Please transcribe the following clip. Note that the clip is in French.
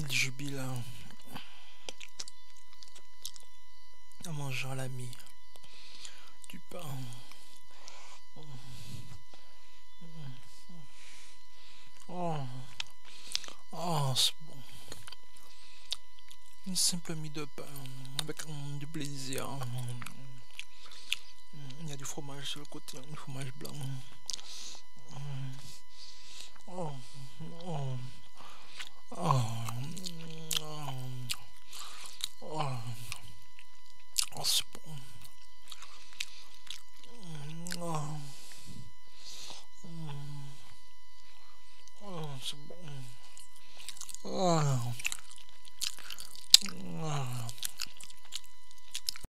Il jubile hein. en mangeant l'ami du pain. Oh, oh, oh c'est bon. Une simple mie de pain avec hum, du plaisir. Il y a du fromage sur le côté, hein, du fromage blanc. Oh.